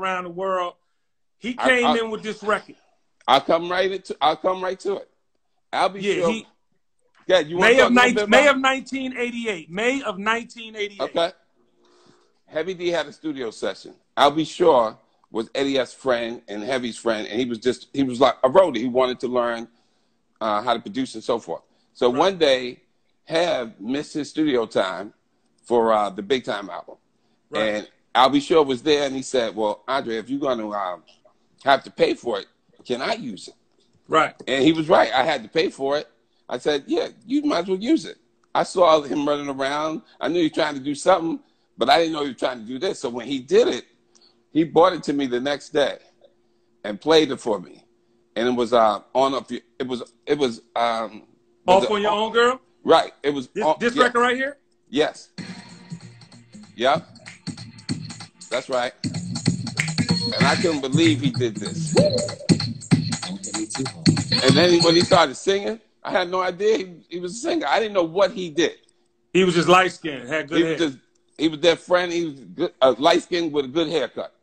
around the world. He came I, I, in with this record. I'll come right into. I'll come right to it. Al B. yeah, sure. He, yeah, you May of 19, May of 1988. May of 1988. Okay. Heavy D had a studio session. Al B. Sure was Eddie S. friend and Heavy's friend, and he was just he was like a roadie. He wanted to learn uh, how to produce and so forth. So right. one day, Hev missed his studio time for uh, the Big Tyme album, right. and Al B. Sure was there, and he said, "Well, Andre, if you're going to um, have to pay for it, can I use it?" Right. And he was right. I had to pay for it. I said, "Yeah, you might as well use it." I saw him running around. I knew he was trying to do something, but I didn't know he was trying to do this. So when he did it, he brought it to me the next day and played it for me. And it was uh, on a few, it was it was um Off on your own girl? Right. It was this, on, this yeah. record right here? Yes. Yep. That's right. And I couldn't believe he did this. And then when he started singing, I had no idea he, he was a singer. I didn't know what he did. He was just light skinned, had good he hair. Was just, he was their friend. He was good, uh, light skinned with a good haircut.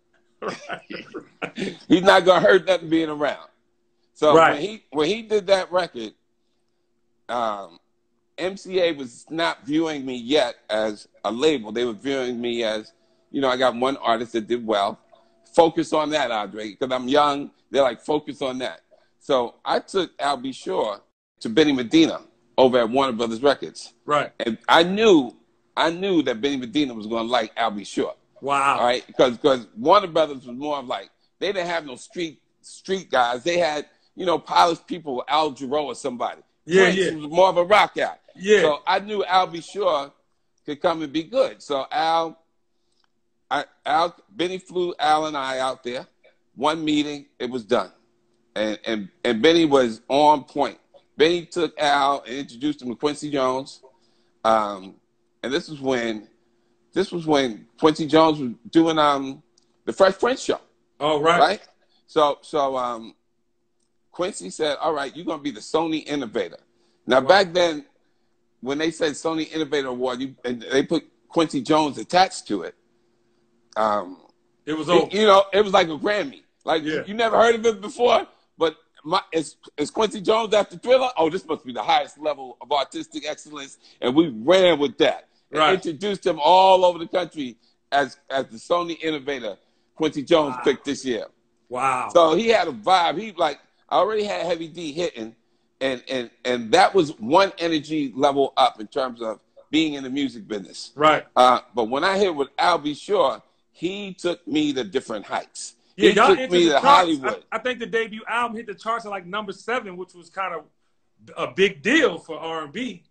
He's not gonna hurt nothing being around. So right. when he when he did that record, um, MCA was not viewing me yet as a label. They were viewing me as, you know, I got one artist that did well. Focus on that, Andre, because I'm young. They're like, focus on that. So I took Al B. Sure to Benny Medina over at Warner Brothers Records. Right. And I knew, I knew that Benny Medina was going to like Al B. Sure. Wow. All right, because because Warner Brothers was more of like they didn't have no street street guys. They had you know polished people, Al Jarreau or somebody. Yeah, Prince yeah. was more of a rock guy. Yeah. So I knew Al B. Sure could come and be good. So Al, I, Al, Benny flew Al and I out there. One meeting, it was done, and and and Benny was on point. Benny took Al and introduced him to Quincy Jones, um, and this was when this was when Quincy Jones was doing um the Fresh Prince show. Oh right. Right. So so um Quincy said, "All right, you're gonna be the Sony Innovator." Now back then, when they said Sony Innovator Award, you and they put Quincy Jones attached to it. Um, it was over. you know, it was like a Grammy. Like yeah. you never heard of it before, but my, is, is Quincy Jones after Thriller? Oh, this must be the highest level of artistic excellence, and we ran with that right. introduced him all over the country as as the Sony innovator Quincy Jones wow. picked this year. Wow. So he had a vibe. He like I already had Heavy D hitting, and and and that was one energy level up in terms of being in the music business. Right. Uh, but when I hit with Al B. He took me to different heights. Yeah, he y'all took me to Hollywood. I, I, think the debut album hit the charts at like number seven, which was kind of a big deal for R and B.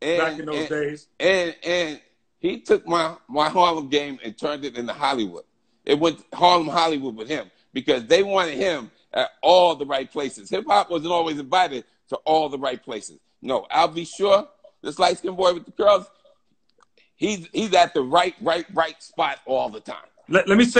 Back in those and, days. And and he took my my Harlem game and turned it into Hollywood. It went Harlem Hollywood with him because they wanted him at all the right places. Hip hop wasn't always invited to all the right places. No, Al B. Sure this light skinned boy with the curls, he's he's at the right, right, right spot all the time. Let, let me say